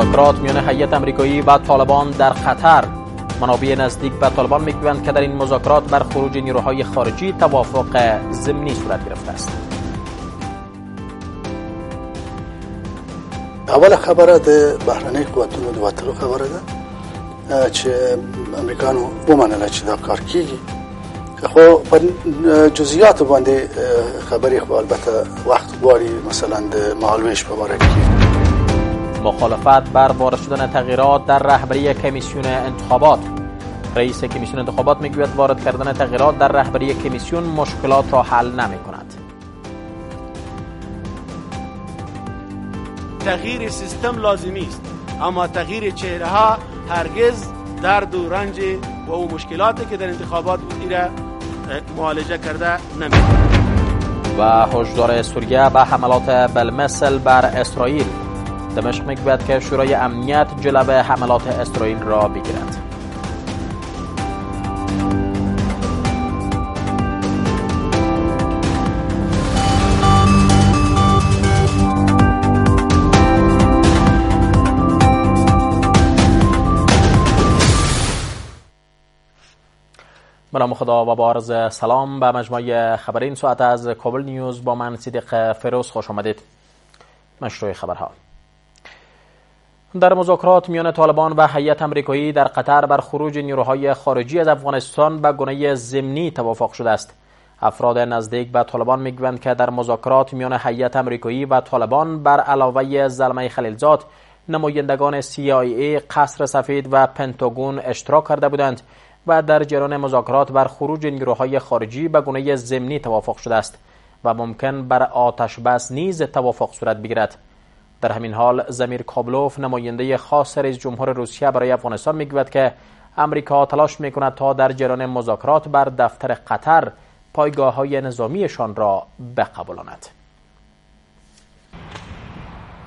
مذاکرات میان هیئت امریکایی و طالبان در قطر. منابع نزدیک به طالبان می‌گویند که در این مذاکرات بر خروج نیروهای خارجی توافق ضمنی صورت گرفته است. اول خبره د بهرنۍ قوتونو د وتلو خبره ده چې امریکانو ومنله چې دا کار کیږي. خو په جزئیات باندې خبرې خو البته وخت غواړي مثلا د مالویش په باره کې. مخالفت بر وارد شدن تغییرات در رهبری کمیسیون انتخابات. رئیس کمیسیون انتخابات می‌گوید وارد کردن تغییرات در رهبری کمیسیون مشکلات را حل نمی کند تغییر سیستم لازمی است اما تغییر چهره ها هرگز درد و رنج و او مشکلاتی که در انتخابات بود ایره معالجه کرده نمی و هشدار سوریه به حملات بالمثل بر اسرائیل. دمشق می‌گوید که شورای امنیت جلب حملات اسرائیل را بگیرد. به خدا و با عرض سلام به مجموعه خبر این ساعت از کابل نیوز با من صدیق فیروز خوش آمدید. مشروع خبرها. در مذاکرات میان طالبان و هیئت امریکایی در قطر بر خروج نیروهای خارجی از افغانستان به گونه ضمنی توافق شده است. افراد نزدیک به طالبان می‌گویند که در مذاکرات میان هیئت امریکایی و طالبان بر علاوه زلمه خلیلزاد نمایندگان CIA قصر سفید و پنتاگون اشتراک کرده بودند و در جریان مذاکرات بر خروج نیروهای خارجی به گونه ضمنی توافق شده است و ممکن بر آتش بس نیز توافق صورت بگیرد. در همین حال زمیر کابلوف نماینده خاص رئیس جمهور روسیه برای افغانستان می‌گوید که امریکا تلاش می‌کند تا در جریان مذاکرات بر دفتر قطر پایگاه های نظامیشان را بقبولاند.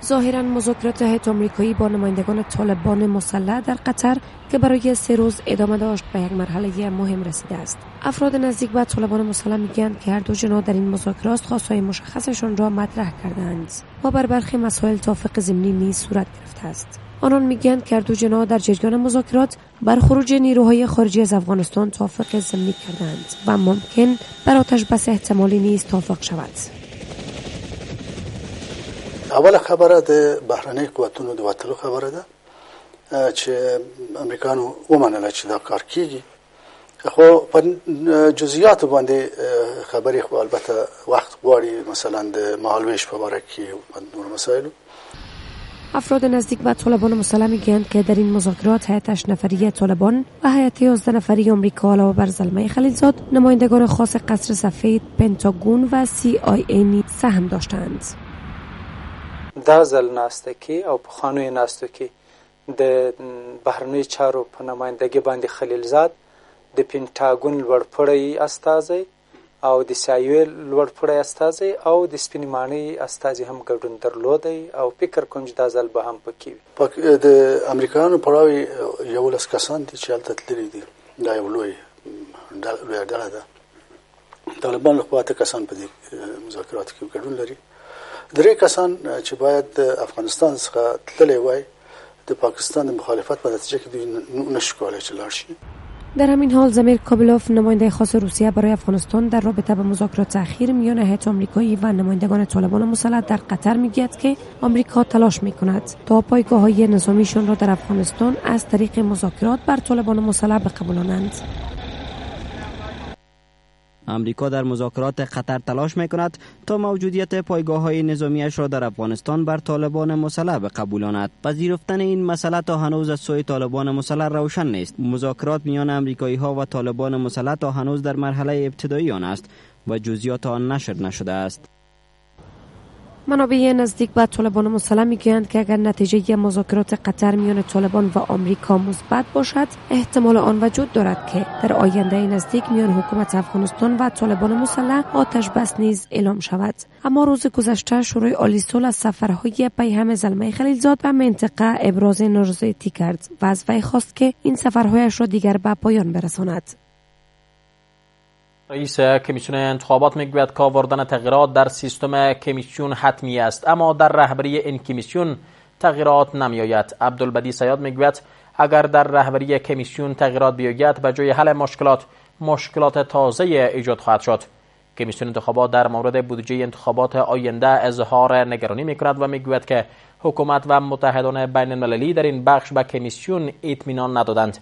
ظاهرا مذاکرات هیئت آمریکایی با نمایندگان طالبان مسلح در قطر که برای سه روز ادامه داشت به یک مرحله مهم رسیده است. افراد نزدیک به طالبان مسلح می‌گویند که هر دو جناح در این مذاکرات خواستهای مشخصشان را مطرح کردند و بر برخی مسائل توافق ضمنی نیز صورت گرفته است. آنان می‌گویند که هر دو جناح در جریان مذاکرات بر خروج نیروهای خارجی از افغانستان توافق ضمنی کردند و ممکن بر آتش بس احتمالی نیز توافق شود. اوله خبره د بهرنۍ قوتونو د وتلو خبره ده چې امریکانو ومنله چې دا کار کیږي. خو په جزئیات باندې خبرې خو البته وخت غواړي مثلا د مالویش په باره کې نور مسائل افراد نزدیک به طالبان مسلح می‌گویند که در این مذاکرات هیئت نفری طالبان و هیئت 11 نفری آمریکا علاوه بر زلمه خلیلزاد نمایندگان خاص قصر سفید پنتاگون و سی آی ای سهم داشتند. دا ځل ناسته کې او په خانوی ناستو کې د بهرنیو چارو په نمایندګۍ باندې خلیلزاد د پینټاګون لوړپوړی استازی او د سایویل لوړپوړی استازی او د سپینې ماڼۍ استازي هم ګډون درلودی او فکر کوم چې دا ځل به هم پکې وي. د امریکایانو پړاوی یولس کسان دي چې هلته تللي دي. دا یو لوی ډله ده. طالبان له خوا کسان په دې مذاکراتو کې ګډون لري درې کسان چې باید افغانستان څخه تللی وای د پاکستان مخالفت په نتیجه کې دوی نشو کولای چې شي. در همین حال زمیر کابلوف نماینده خاص روسیه برای افغانستان در رابطه به مذاکرات تأخیر میان هیئت آمریکایی و نمایندگان طالبان مسلح در قطر می‌گوید که آمریکا تلاش می‌کند تا پایگاه های نظامیشان را در افغانستان از طریق مذاکرات بر طالبان مسلح بقبولانند. امریکا در مذاکرات قطر تلاش می کند تا موجودیت پایگاه های نظامیش را در افغانستان بر طالبان مسلح بقبولاند. پذیرفتن این مسئله تا هنوز از سوی طالبان مسلح روشن نیست. مذاکرات میان امریکایی ها و طالبان مسلح تا هنوز در مرحله ابتدایی آن است و جزئیات آن نشر نشده است. منابع نزدیک به طالبان مسلح می‌گویند که اگر نتیجه مذاکرات قطر میان طالبان و آمریکا مثبت باشد احتمال آن وجود دارد که در آینده نزدیک میان حکومت افغانستان و طالبان مسلح آتش بس نیز اعلام شود. اما روز گذشته شورای عالی صلح از سفرهای پیهم زلمه خلیلزاد به منطقه ابراز نارضایتی کرد. و از وی خواست که این سفرهایش را دیگر به پایان برساند. رئیس کمیسیون انتخابات می‌گوید که آوردن تغییرات در سیستم کمیسیون حتمی است اما در رهبری این کمیسیون تغییرات نمیآید. عبدالبدی سیاد می‌گوید اگر در رهبری کمیسیون تغییرات بیاید به جای حل مشکلات مشکلات تازه ایجاد خواهد شد. کمیسیون انتخابات در مورد بودجه انتخابات آینده اظهار نگرانی می کند و می‌گوید که حکومت و متحدان بین المللی در این بخش به کمیسیون اطمینان ندادند.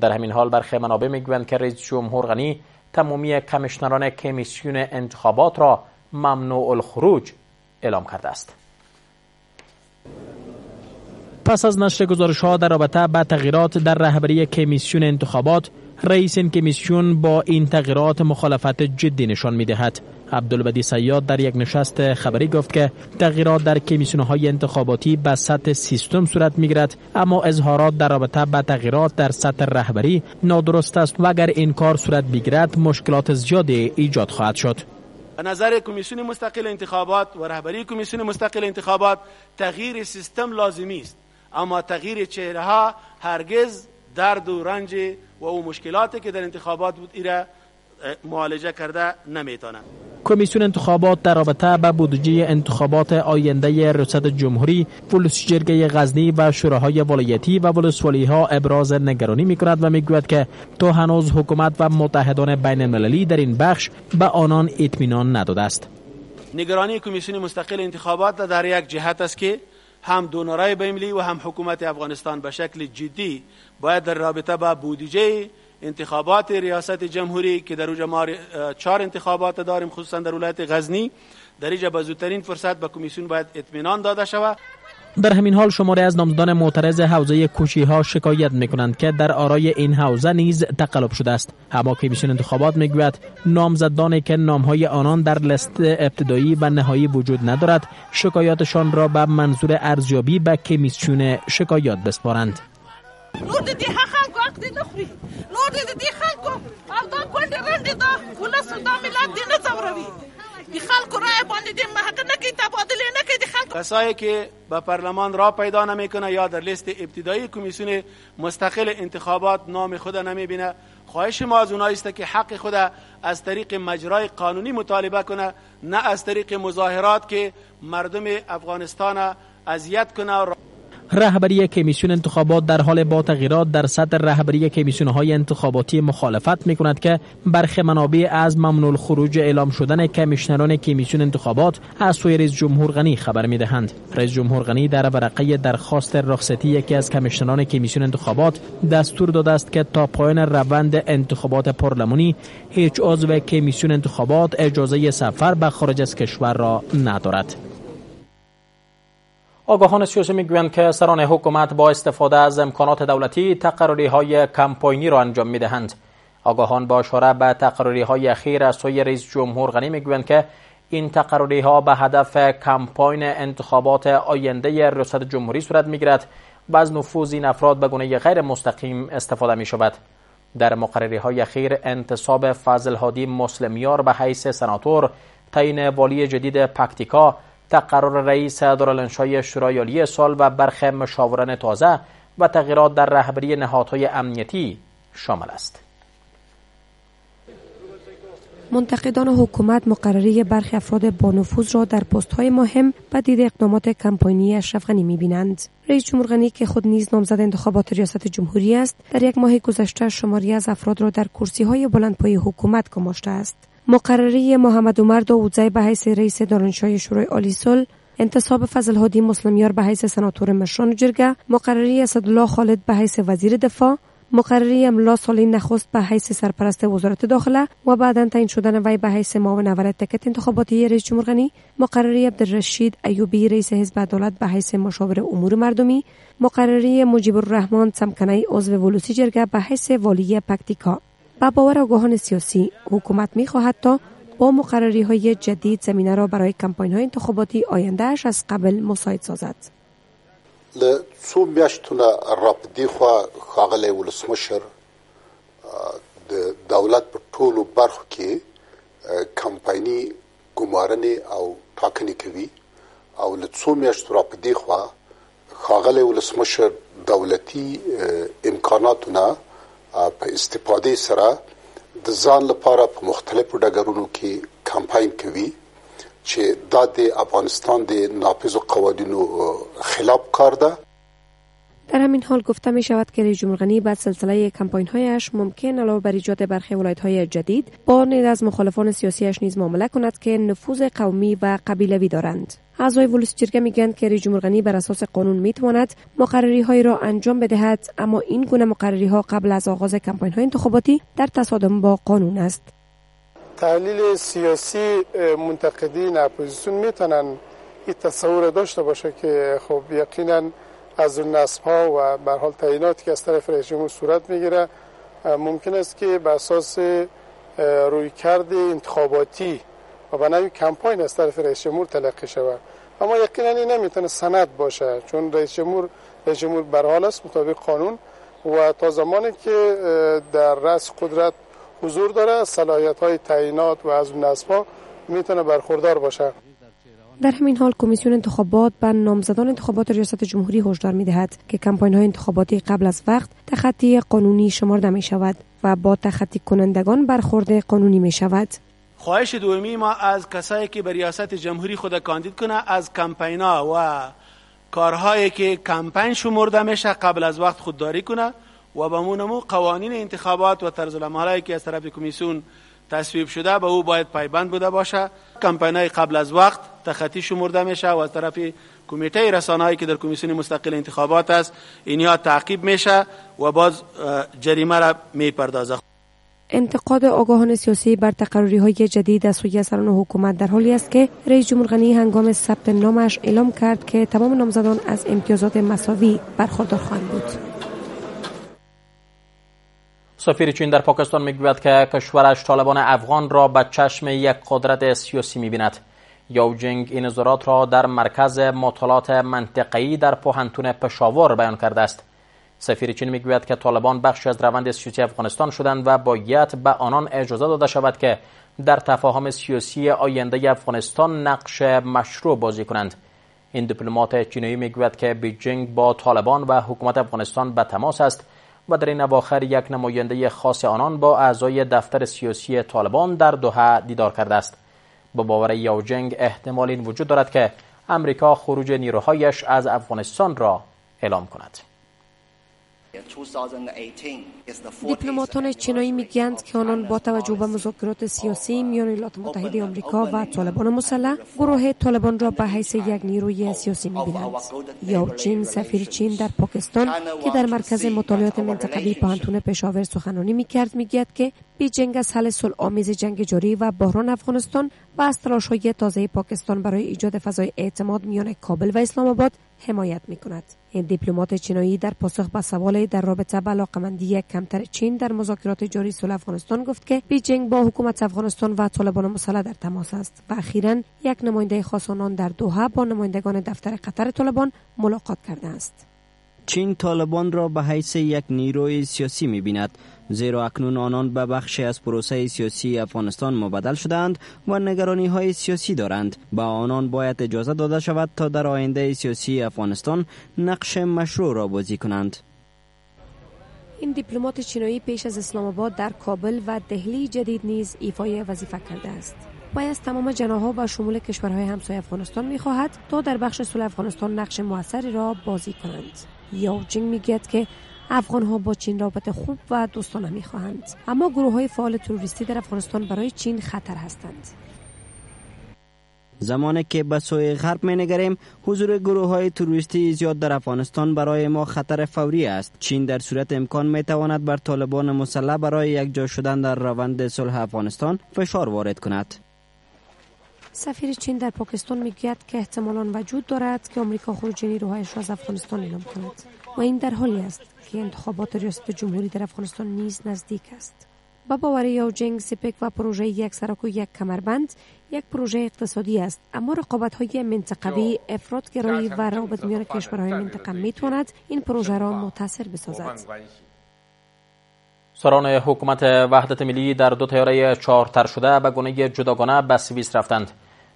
در همین حال برخی منابع می‌گویند که رئیس جمهور غنی تمامی کمیشنران کمیسیون انتخابات را ممنوع الخروج اعلام کرده است پس از نشر گزارش ها در رابطه با تغییرات در رهبری کمیسیون انتخابات رئیس این کمیسیون با این تغییرات مخالفت جدی نشان می دهد. عبدالبدی سیاد در یک نشست خبری گفت که تغییرات در کمیسیون های انتخاباتی به سطح سیستم صورت می گیرد اما اظهارات در رابطه با تغییرات در سطح رهبری نادرست است و اگر این کار صورت بگیرد مشکلات زیادی ایجاد خواهد شد. به نظر کمیسیون مستقل انتخابات و رهبری کمیسیون مستقل انتخابات تغییر سیستم لازمی است اما تغییر چهره ها هرگز درد و رنج و او مشکلاتی که در انتخابات بود ایره معالجه کرده نمی‌تونه. کمیسیون انتخابات در رابطه با بودجه انتخابات آینده ریاست جمهوری ولس جرگه غزنی و شوراهای ولایتی و ولسوالی ها ابراز نگرانی می کند و می‌گوید که تا هنوز حکومت و متحدان بین المللی در این بخش به آنان اطمینان نداده است. نگرانی کمیسیون مستقل انتخابات در یک جهت است که هم دونرای بین‌المللی و هم حکومت افغانستان به شکل جدی باید در رابطه با بودجه انتخابات ریاست جمهوری که در اوجه ما چهار انتخابات داریم خصوصا در ولایت غزنی در اینجا به زودترین فرصت به کمیسیون باید اطمینان داده شود. در همین حال شماره از نامزدان معترض حوزه کوشی ها شکایت می کنند که در آرای این حوزه نیز تقلب شده است. اما کمیسیون انتخابات می‌گوید نامزدانی که نامهای آنان در لست ابتدایی و نهایی وجود ندارد شکایاتشان را به منظور ارزیابی به کمیسیون شکایات بسپارند. د دې د خلکو. او دا کونډې رنډې دا ولس دا ملت دې نه ځوروي. د خلکو رای باندې دې محق نه کوي تبادله نه کوي د خلکو کسایی که به پارلمان را پیدا نمی‌کنه یا در لیست ابتدایی کمیسیون مستقل انتخابات نام خود نمی‌بینه خواهش ما از اونایی است که حق خود از طریق مجرای قانونی مطالبه کنه نه از طریق مظاهرات که مردم افغانستان اذیت کنه. رهبری کمیسیون انتخابات در حال با تغییرات در سطح رهبری کمیسیون های انتخاباتی مخالفت می کند که برخی منابع از ممنوع خروج اعلام شدن کمیشنران کمیسیون انتخابات از سوی رئیس جمهور غنی خبر می دهند رئیس جمهور غنی در ورقه درخواست رخصتی یکی از کمیشنران کمیسیون انتخابات دستور داده است که تا پایان روند انتخابات پارلمانی هیچ عضو کمیسیون انتخابات اجازه سفر به خارج از کشور را ندارد. آگاهان سیاسی می‌گویند که سران حکومت با استفاده از امکانات دولتی تقرری های کمپاینی را انجام می دهند. آگاهان با اشاره به تقرری های اخیر از سوی رئیس جمهور غنی می‌گویند که این تقرری ها به هدف کمپاین انتخابات آینده ریاست جمهوری صورت می‌گیرد و از نفوذ این افراد به گونه غیر مستقیم استفاده می شود. در مقرری های اخیر انتصاب فضل هادی مسلمیار به حیث سناتور تعیین والی جدید پکتیکا تقرر رئیس دارالانشای شورای عالی سال و برخی مشاوران تازه و تغییرات در رهبری نهادهای امنیتی شامل است. منتقدان حکومت مقرری برخی افراد با نفوذ را در پست های مهم و دید اقدامات کمپاینی اشرف غنی می بینند. رئیس جمهور غنی که خود نیز نامزد انتخابات ریاست جمهوری است در یک ماه گذشته شماری از افراد را در کرسی های بلندپایه حکومت گماشته است مقرری محمد عمر داودزی به حیث رئیس دانشگاه شورای عالی صلح انتصاب فضل هادی مسلمیار به حیث سناتور مشران جرگه مقرری اسدالله خالد به حیث وزیر دفاع مقرری املا سالی نخست به حیث سرپرست وزارت داخله و بعدا تعیین شدن وی به حیث معاون اول تکت انتخاباتی رئیس جمهور غنی مقرری عبدالرشید ایوبی رئیس حزب عدالت به حیث مشاور امور مردمی. مقرری مجیب الرحمن سمکنی عضو ولوسی جرگه به حیث والی پکتیکا. با باور آگاهان سیاسی حکومت می خواهد تا با مقرری های جدید زمینه را برای کمپاین های انتخاباتی آیندهش از قبل مساعد سازد. له څو میاشتونه راپدې خوا ښاغلی ولسمشر د دولت په ټولو برخو کې کمپایني ګمارنې او ټاکنې کوي. او له څو میاشتو راپدې خوا ښاغلی ولسمشر دولتي امکاناتونه په استفاده سره د ځان لپاره په مختلفو ډګرونو کې کمپاین کوي چې د افغانستان د ناپیز قوانینو خلاف کار ده. در همین حال گفته می شود که رئیس جمهور غنی بعد سلسله کمپاین هایش ممکن علاوه بر ایجاد برخی ولایت های جدید با نیز از مخالفان سیاسیش نیز معامله کند که نفوذ قومی و قبیلوی دارند. اعضای ولوس جرگه می‌گویند که رئیس جمهور غنی بر اساس قانون می‌تواند مقرری های را انجام بدهد اما این گونه مقرری ها قبل از آغاز کمپاین های انتخاباتی در تصادم با قانون است. تحلیل سیاسی منتقدین اپوزیسیون می‌تونن این تصور داشته باشه که خب یقینا از نصب ها و به حال تعییناتی که از طرف جمهور صورت می‌گیره ممکن است که به اساس روی کرد انتخاباتی و به نوی کمپاین از طرف رئیس جمهور تلقی شود. اما یقینا این نمی‌تونه سند باشه چون رئیس جمهور رئیس جمهور بر است مطابق قانون و تا زمانی که در رأس قدرت حضور داره صلاحیت های تعیینات و از نصب ها می‌تونه برخوردار باشه در همین حال کمیسیون انتخابات به نامزدان انتخابات ریاست جمهوری هشدار می دهد که کمپاین های انتخاباتی قبل از وقت تخطی قانونی شمرده می شود و با تخطی کنندگان برخورد قانونی می شود. خواهش دومی ما از کسایی که به ریاست جمهوری خود کاندید کنه از کمپینا و کارهایی که کمپین شمرده میشه قبل از وقت خودداری کنه و به مونمو قوانین انتخابات و طرز العمل که از طرف کمیسیون تصویب شده به او باید پایبند بوده باشه کمپین قبل از وقت تخطی شمرده میشه و از طرف کمیته رسانه‌ای که در کمیسیون مستقل انتخابات است اینها تعقیب میشه و باز جریمه را می‌پردازه انتقاد آگاهان سیاسی بر تقرری های جدید از سوی سران حکومت در حالی است که رئیس جمهور غنی هنگام ثبت نامش اعلام کرد که تمام نامزدان از امتیازات مساوی برخوردار خواهند بود. سفیر چین در پاکستان می‌گوید که کشورش طالبان افغان را به چشم یک قدرت سیاسی می‌بیند. یاو جینگ این نظرات را در مرکز مطالعات منطقه‌ای در پوهنتون پشاور بیان کرده است. سفیر چین می‌گوید که طالبان بخشی از روند سیاسی افغانستان شدند و باید به آنان اجازه داده شود که در تفاهم سیاسی آینده افغانستان نقش مشروع بازی کنند. این دیپلمات چینی می‌گوید که بیجینگ با طالبان و حکومت افغانستان به تماس است و در این اواخر یک نماینده خاص آنان با اعضای دفتر سیاسی طالبان در دوحه دیدار کرده است. با باور یاوجنگ احتمال این وجود دارد که امریکا خروج نیروهایش از افغانستان را اعلام کند. دیپلماتان چینایی می‌گویند که آنان با توجه به مذاکرات سیاسی میان ایالات متحده آمریکا و طالبان مسلح گروه طالبان را به حیث یک نیروی سیاسی می‌بینند. یاو جینگ سفیر چین در پاکستان که در مرکز مطالعات منطقوی پوهنتون پشاور سخنرانی می‌کرد می‌گوید که بیجینگ از حل صلح آمیز جنگ جاری و بحران افغانستان و از های تازه پاکستان برای ایجاد فضای اعتماد میان کابل و اسلام آباد حمایت می کند. این دیپلمات چینایی در پاسخ به سوال در رابطه با علاقمندی کمتر چین در مذاکرات جاری صلح افغانستان گفت که بیجینگ با حکومت افغانستان و طالبان مسلح در تماس است و اخیرا یک نماینده خاص آنان در دوحه با نمایندگان دفتر قطر طالبان ملاقات کرده است. چین طالبان را به حیث یک نیروی سیاسی می بیند زیرا اکنون آنان به بخشی از پروسه سیاسی افغانستان مبدل شدند و نگرانی های سیاسی دارند. با آنان باید اجازه داده شود تا در آینده سیاسی افغانستان نقش مشروع را بازی کنند. این دیپلمات چینایی پیش از اسلام آباد در کابل و دهلی جدید نیز ایفای وظیفه کرده است. و از تمام جناح‌ها به شمول کشورهای همسایه افغانستان می‌خواهد تا در بخش صلح افغانستان نقش موثری را بازی کنند. یاو جینگ می‌گوید که افغان ها با چین رابطه خوب و دوستانه می خواهند اما گروه های فعال تروریستی در افغانستان برای چین خطر هستند. زمانی که به سوی غرب می نگریم حضور گروه های تروریستی زیاد در افغانستان برای ما خطر فوری است. چین در صورت امکان می تواند بر طالبان مسلح برای یک جا شدن در روند صلح افغانستان فشار وارد کند. سفیر چین در پاکستان می‌گوید که احتمالا وجود دارد که آمریکا خروج نیروهایش را از افغانستان اعلام کند. و این در حالی است که انتخابات ریاست جمهوری در افغانستان نیز نزدیک است. با باور یا جنگ سپک و پروژه یک سرک و یک کمربند یک پروژه اقتصادی است. اما رقابت های منطقوی افرادگرایی و رابط میان کشورهای منطقه می‌تواند این پروژه را متاثر بسازد. سران حکومت وحدت ملی در دو تیاره چهارتر شده به گونه جداگانه به سوئیس رفتند.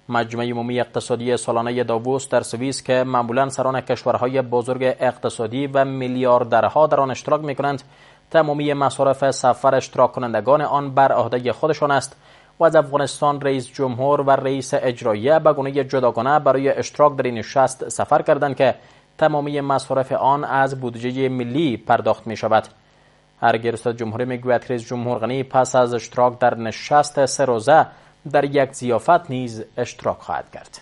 مجمع عمومی اقتصادی سالانه داووس در سوئیس که معمولا سران کشورهای بزرگ اقتصادی و میلیاردرها در آن اشتراک می کنند تمامی مصارف سفر اشتراک کنندگان آن بر عهده خودشان است و از افغانستان رئیس جمهور و رئیس اجراییه به گونه جداگانه برای اشتراک در این نشست سفر کردند که تمامی مصارف آن از بودجه ملی پرداخت می شود. هرگیر استاد جمهوری می‌گوید رئیس جمهور غنی پس از اشتراک در نشست سه روزه در یک زیافت نیز اشتراک خواهد کرد.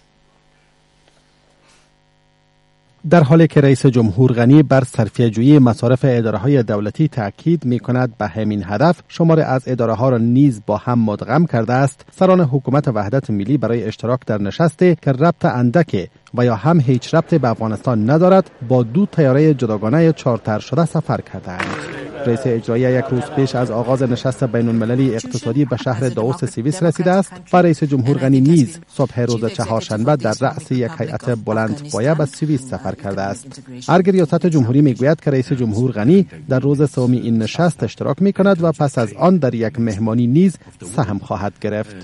در حالی که رئیس جمهور غنی بر صرفیه جویی مصارف اداره های دولتی تاکید می کند به همین هدف شماره از اداره ها را نیز با هم مدغم کرده است سران حکومت وحدت ملی برای اشتراک در نشستی که ربط اندک و یا هم هیچ ربط به افغانستان ندارد با دو تیاره جداگانه چارتر شده سفر کردند. رئیس اجرایی یک روز پیش از آغاز نشست بین المللی اقتصادی به شهر داوس سوئیس رسیده است و رئیس جمهور غنی نیز صبح روز چهارشنبه در رأس یک هیئت بلند پایه به سوئیس سفر کرده است. ارگ ریاست جمهوری می‌گوید که رئیس جمهور غنی در روز سومی این نشست اشتراک می کند و پس از آن در یک مهمانی نیز سهم خواهد گرفت.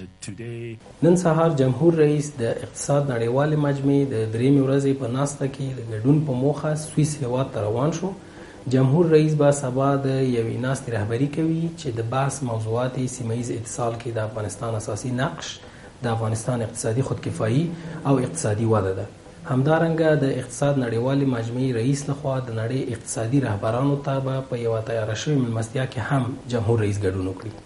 نن سهار جمهور رئیس د اقتصاد نړیوال مجمع د درېمې ورځې په ناسته کې د ګډون په موخه سوئیس هیواد روان شو. جمهور رئیس با سبا د یوې ناستې رهبری کوي چې د بحث موضوعات سیمایي اتصال کې د افغانستان اساسي نقش د افغانستان اقتصادي خودکفایي او اقتصادي وده ده. همدارنګه د اقتصاد نړیوالې مجموعې رئیس لخوا د نړۍ اقتصادي رهبرانو ته په یوه تیاره شوې ملمستیا کې هم جمهور رئیس ګډون وکړي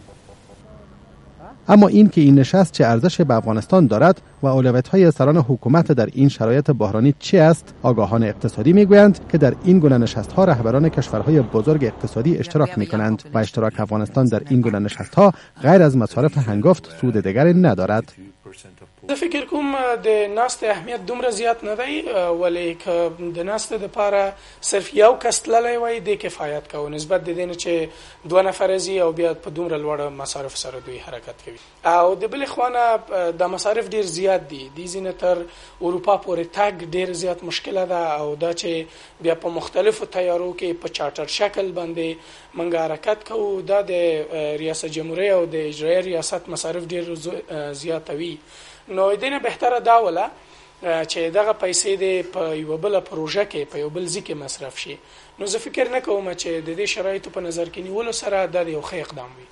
اما این که این نشست چه ارزش به افغانستان دارد و اولویت های سران حکومت در این شرایط بحرانی چی است آگاهان اقتصادی می‌گویند که در این گونه نشست ها رهبران کشورهای بزرگ اقتصادی اشتراک می کنند و اشتراک افغانستان در این گونه نشست ها غیر از مصارف هنگفت سود دیگری ندارد. زه فکر کوم د ناست اهمیت دومره زیات نه دی ولې که د ناست د پاره صرف یو کس تللی وای د کفایت کوي نسبت د دین چې دوه نفر زی او بیا په دومره لوړ مصارف سره دوی حرکت کوي. او د بل خوانه د مصارف ډیر زیات دي. د زینه تر اروپا پورې تاګ ډیر زیات مشکله ده او دا چې بیا په مختلفو تیارو کې په چارټر شکل باندې منګ حرکت کوو دا د ریاست جمهوریت او د اجرایي ریاست مصارف ډیر زیاتوي نو دینه بهتره دا ولا چې دغه پیسې د په یو بل پروژه کې په یو بل ځکه مصرف شي. نو زه فکر نه کوم چې د دې شرایطو په نظر کې نیولو سره د یو ښه اقدام وي.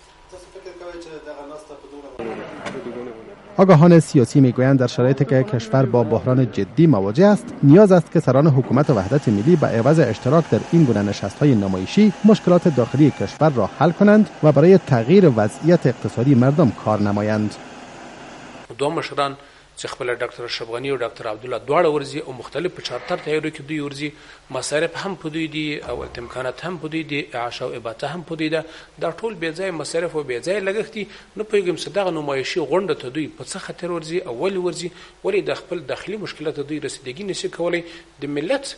آگاهان سیاسی می‌گویند در شرایطی که کشور با بحران جدی مواجه است نیاز است که سران حکومت وحدت ملی به عوض اشتراک در این گونه نشست های نمایشی مشکلات داخلی کشور را حل کنند و برای تغییر وضعیت اقتصادی مردم کار نمایند. دوه مشران چې خپل ډاکټر اشرف غنی او ډاکټر عبد الله دواړه ورزي او مختلف چارتر تیارو کې دوی ورزي مصارف هم په دوی دي او امکانات هم په دوی دي عاش او اباته هم په دوی ده. دا ټول بې ځای مصارف او بې ځای لګښتي نه پیګم صدغه نمایشي غونډه ته دوی په څه خطر ورزي او ولې ورزي ولې د خپل داخلي مشکلات دوی رسیدګي نشي کولای؟ د ملت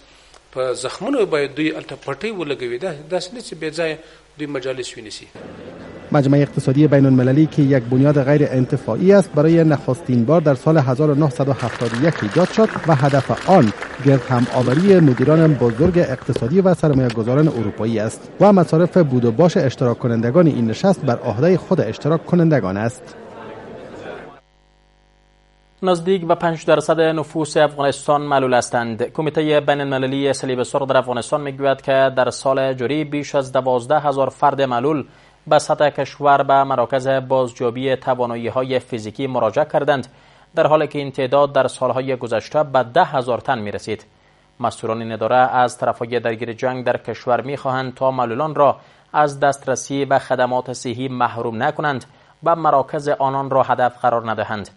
په زخمونو باید دوی الته پټي ولګوي. دا داسې نه چې بې ځای دوی مجالس ونیسي مجمع اقتصادی بین المللی که یک بنیاد غیر انتفاعی است برای نخستین بار در سال 1971 ایجاد شد و هدف آن گرد هم آوری مدیران بزرگ اقتصادی و سرمایه گذاران اروپایی است و مصارف بود و باش اشتراک کنندگان این نشست بر عهده خود اشتراک کنندگان است. نزدیک به 5 درصد نفوس افغانستان معلول هستند. کمیته بین المللی صلیب سرخ در افغانستان می‌گوید که در سال جاری بیش از 12 هزار فرد معلول به سطح کشور به مراکز بازجابی توانایی های فیزیکی مراجعه کردند در حالی که این تعداد در سالهای گذشته به ده هزار تن می رسید. مسئولان این اداره از طرفهای درگیر جنگ در کشور می خواهند تا معلولان را از دسترسی به خدمات صحی محروم نکنند و مراکز آنان را هدف قرار ندهند.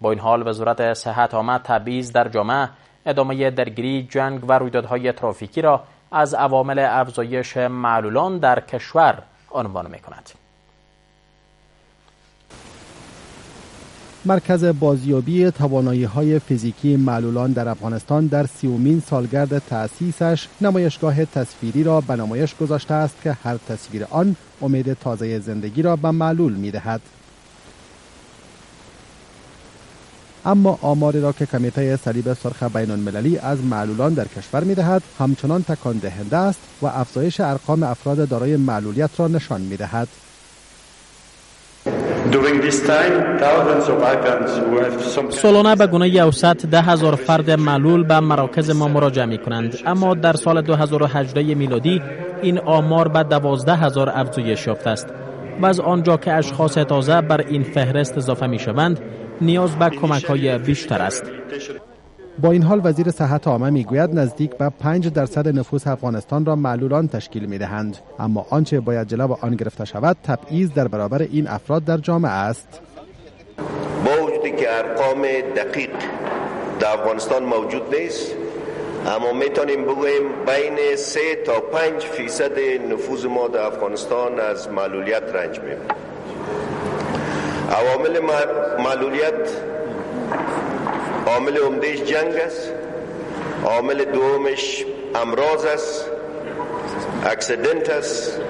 با این حال وزارت صحت آمد تبعیض در جامعه ادامه درگیری جنگ و رویدادهای ترافیکی را از عوامل افزایش معلولان در کشور عنوان می کند. مرکز بازیابی توانایی های فیزیکی معلولان در افغانستان در سیومین سالگرد تأسیسش نمایشگاه تصویری را به نمایش گذاشته است که هر تصویر آن امید تازه زندگی را به معلول می دهد. اما آماری را که کمیته صلیب سرخ بین المللی از معلولان در کشور می دهد همچنان تکان دهنده است و افزایش ارقام افراد دارای معلولیت را نشان می دهد. سالانه به گونه اوسط ده هزار فرد معلول به مراکز ما مراجعه می کنند اما در سال 2018 میلادی این آمار به دوازده هزار افزایش یافته است و از آنجا که اشخاص تازه بر این فهرست اضافه می شوند نیاز به کمک های بیشتر است. با این حال وزیر صحت عامه می‌گوید نزدیک به 5 درصد نفوس افغانستان را معلولان تشکیل می دهند اما آنچه باید جلو آن گرفته شود تبعیض در برابر این افراد در جامعه است. با وجودی که ارقام دقیق در افغانستان موجود نیست اما می‌تونیم بگوییم بین 3 تا 5 فیصد نفوذ ما در افغانستان از معلولیت رنج می‌برد. عوامل معلولیت عامل عمدهش جنگ است عامل دومش امراض است اکسیدنت است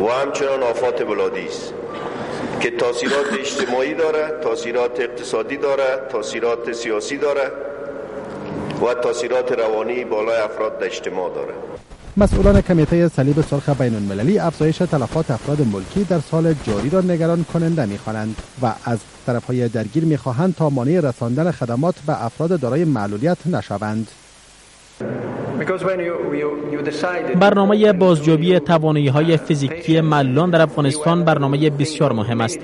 و همچنان آفات بلادی است که تاثیرات اجتماعی داره تاثیرات اقتصادی داره تاثیرات سیاسی داره و تاثیرات روانی بالای افراد در اجتماع داره. مسئولان کمیته صلیب سرخ بین المللی افزایش تلفات افراد ملکی در سال جاری را نگران کننده می‌خوانند و از طرفهای درگیر می‌خواهند تا مانع رساندن خدمات به افراد دارای معلولیت نشوند. برنامه بازجویی توانایی های فیزیکی ملان در افغانستان برنامه بسیار مهم است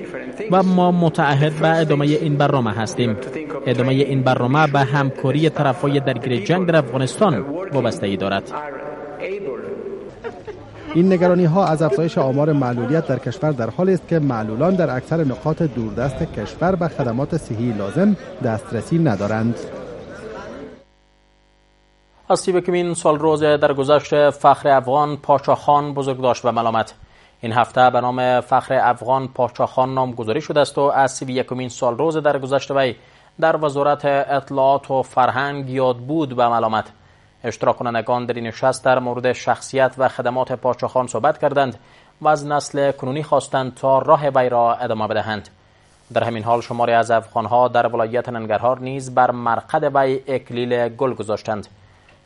و ما متعهد به ادامه این برنامه هستیم ادامه این برنامه به همکاری طرفهای درگیر جنگ در افغانستان وابستگی دارد این نگرانی ها از افزایش آمار معلولیت در کشور در حالی است که معلولان در اکثر نقاط دوردست کشور به خدمات صحی لازم دسترسی ندارند. از سی بکمین سال روز در گذشت فخر افغان پاچاخان بزرگ داشت به ملامت. این هفته به نام فخر افغان پاچاخان نامگذاری شده است و از سی یکمین سال روز در گذشت وی در وزارت اطلاعات و فرهنگ یاد بود به ملامت. اشتراک کنندگان در این نشست در مورد شخصیت و خدمات پاچاخان صحبت کردند و از نسل کنونی خواستند تا راه وی را ادامه بدهند. در همین حال شماری از افغانها در ولایت ننگرهار نیز بر مرقد وی اکلیل گل گذاشتند.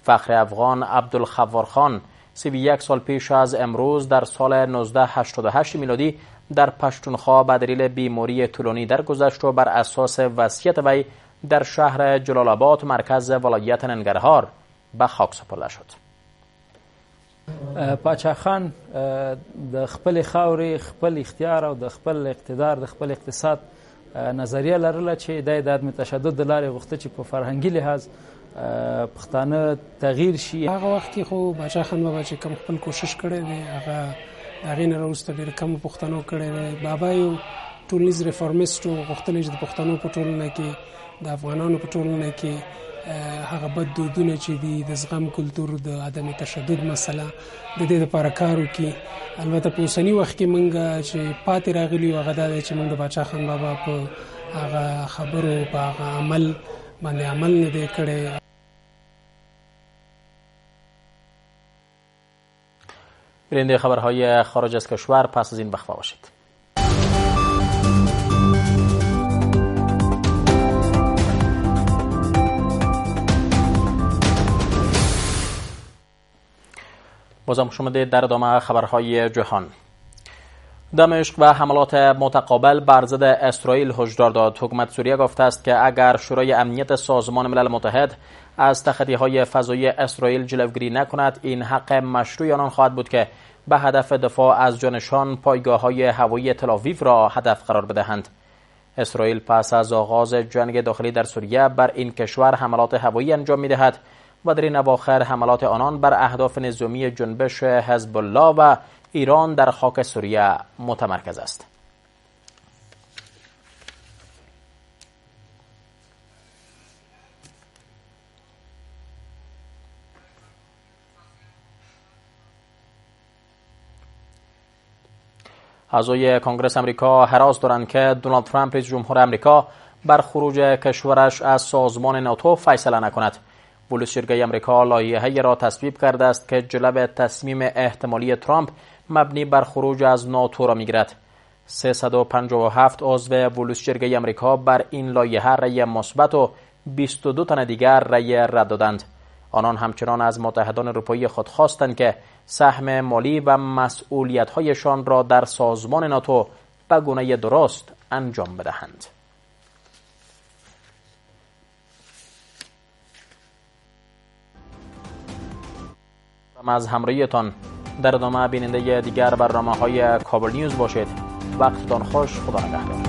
فخر افغان عبدالخوار خان سی یک سال پیش از امروز در سال 1988 میلادی در پشتونخوا به دلیل بیماری طولانی درگذشت و بر اساس وصیت وی در شهر جلال آباد مرکز ولایت ننگرهار به خاک سپرده شد. پاچا خان د خپل خاورې خپل اختیار او د خپل اقتدار د خپل اقتصاد نظریه لرله چې د تشدد د لارې غوښته چې په فرهنګي لحاظ پښتانه تغییر شي. هغه وخت کې خو بچا خان بابا چې کم خپل کوشش کړی دی هغه هغه نه وروسته ډېر کم پښتنو کړی دی. بابا یو ټولنیز ریفارمیست او غوښتل چې د پښتنو په ټولنه کې د افغانانو په ټولنه کې هغه بد دودونه چې دي د زغم کلتور د عدم تشدد مسله. د دې لپاره کار وکړي البته په اوسنی وخت کې مونږ چې پاتې راغلی هغه د چې مونږ د بچا خان بابا په هغه خبرو په هغه عمل باندې عمل نه دی کړی. بیننده خبرهای خارج از کشور پس از این بخفا باشید بازم شما در ادامه خبرهای جهان. دمشق و حملات متقابل بر ضد اسرائیل هشدار داد. حکومت سوریه گفته است که اگر شورای امنیت سازمان ملل متحد از تخطی های فضایی اسرائیل جلوگیری نکند این حق مشروع آنان خواهد بود که به هدف دفاع از جانشان پایگاه های هوایی تلاویف را هدف قرار بدهند. اسرائیل پس از آغاز جنگ داخلی در سوریه بر این کشور حملات هوایی انجام می دهد و در این اواخر حملات آنان بر اهداف نظامی جنبش حزب الله و ایران در خاک سوریه متمرکز است. اعضای کنگرس امریکا حراس دارند که دونالد ترامپ رئیس جمهور امریکا بر خروج کشورش از سازمان ناتو فیصله نکند. جرگه امریکا لایحه‌ای را تصویب کرده است که جلب تصمیم احتمالی ترامپ مبنی بر خروج از ناتو را می‌گیرد 357 عضو جرگه امریکا بر این لایحه رأی مثبت و 22 تن دیگر رأی رد دادند آنان همچنان از متحدان اروپایی خود خواستند که سهم مالی و مسئولیت‌هایشان را در سازمان ناتو به گونه درست انجام بدهند. از همراهیتان در ادامه بیننده دیگر برنامه های کابل نیوز باشید. وقتتان خوش خدا نگهدار.